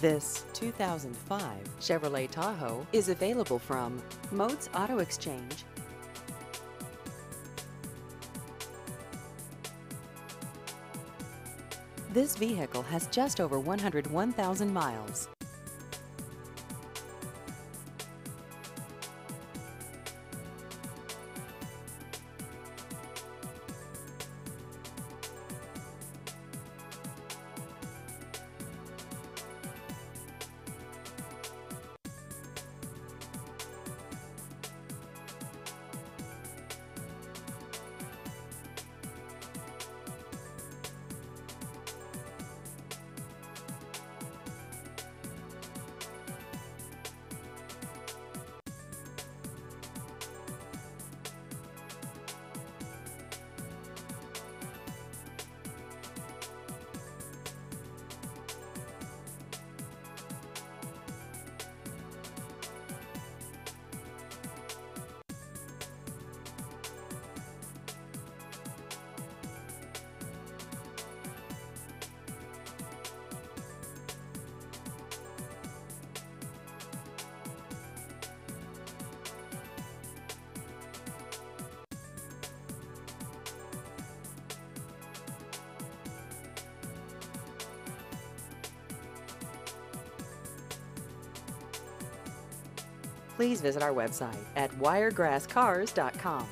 This 2005 Chevrolet Tahoe is available from Moates Auto Xchange. This vehicle has just over 101,000 miles. Please visit our website at wiregrasscars.com.